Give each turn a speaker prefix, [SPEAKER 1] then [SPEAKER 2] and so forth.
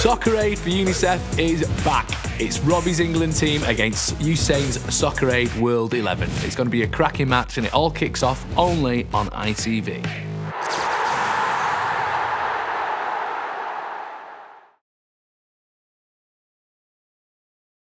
[SPEAKER 1] Soccer Aid for UNICEF is back. It's Robbie's England team against Usain's Soccer Aid World 11. It's going to be a cracking match and it all kicks off only on ITV.